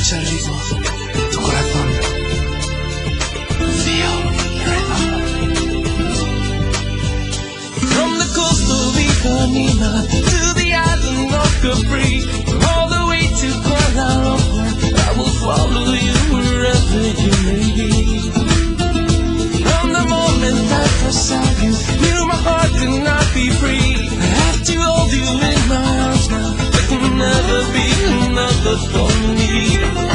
escucha el ritmo, tu corazón. Feel. From the coast of Ipanema to the island of Capri, all the way to Kuala Lumpur, I will follow you wherever you may be. From the moment I first saw you, knew my heart could not be free. I have to hold you in my arms now. There can never be another for you.